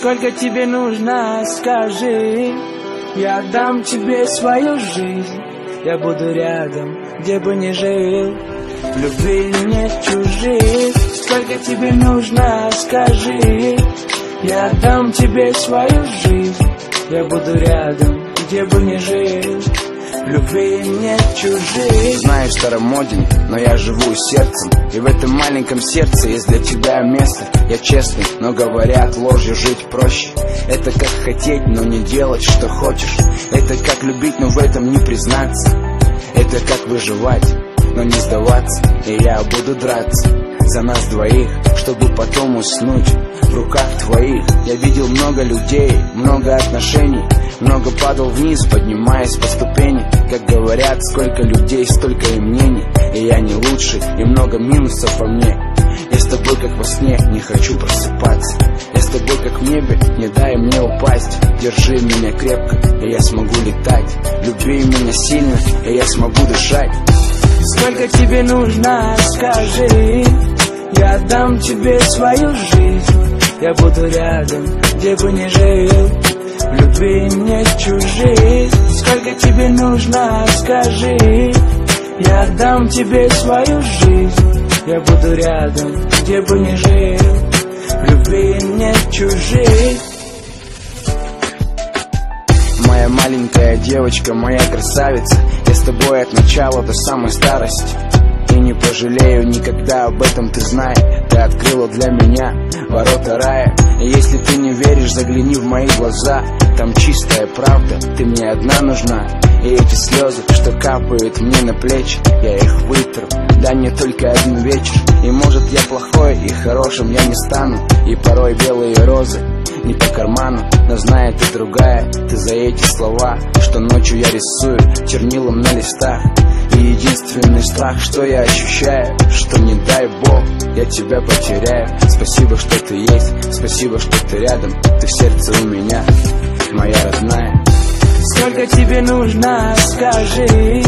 Сколько тебе нужно, скажи. Я дам тебе свою жизнь. Я буду рядом, где бы ни жил. Любви нет чужих Сколько тебе нужно, скажи. Я дам тебе свою жизнь. Я буду рядом, где бы ни жил в любви нет чужих. Знаю, старомоден, но я живу сердцем. И в этом маленьком сердце есть для тебя место. Я честный, но говорят, ложью жить проще. Это как хотеть, но не делать, что хочешь. Это как любить, но в этом не признаться. Это как выживать, но не сдаваться. И я буду драться за нас двоих Чтобы потом уснуть в руках твоих. Я видел много людей, много отношений много падал вниз, поднимаясь по ступени. Как говорят, сколько людей, столько и мнений. И я не лучше, и много минусов во мне. Я с тобой как во сне, не хочу просыпаться. Я с тобой как в небе, не дай мне упасть. Держи меня крепко, и я смогу летать. Люби меня сильно, и я смогу дышать. Сколько тебе нужно, скажи. Я дам тебе свою жизнь. Я буду рядом, где бы ни жил любви нет чужих. Сколько тебе нужно, скажи. Я дам тебе свою жизнь. Я буду рядом, где бы ни жил. Любви нет чужих. Моя маленькая девочка, моя красавица. Я с тобой от начала до самой старости. И не пожалею никогда об этом, ты знай. Ты открыла для меня ворота рая. Если ты не веришь, загляни в мои глаза. Там чистая правда, ты мне одна нужна. И эти слезы, что капают мне на плечи Я их вытру, дай мне только один вечер И может я плохой, и хорошим я не стану. И порой белые розы не по карману Но знает ты другая, ты за эти слова Что ночью я рисую чернилом на листах единственный страх, что я ощущаю Что не дай бог, я тебя потеряю. Спасибо, что ты есть, спасибо, что ты рядом Ты в сердце у меня, моя родная. Сколько тебе нужно, скажи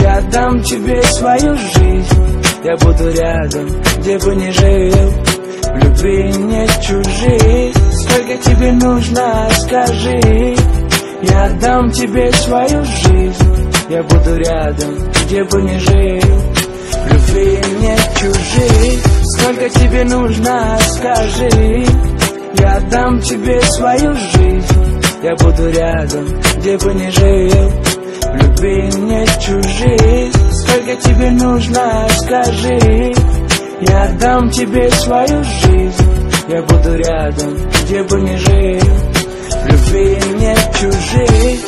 Я дам тебе свою жизнь. Я буду рядом, где бы ни жил В любви нет чужих Сколько тебе нужно, скажи Я дам тебе свою жизнь Я буду рядом, где бы ни жил. Любви нет чужих. Сколько тебе нужно, скажи. Я дам тебе свою жизнь. Я буду рядом, где бы ни жил. Любви нет чужих. Сколько тебе нужно, скажи. Я дам тебе свою жизнь. Я буду рядом, где бы ни жил. Любви нет чужих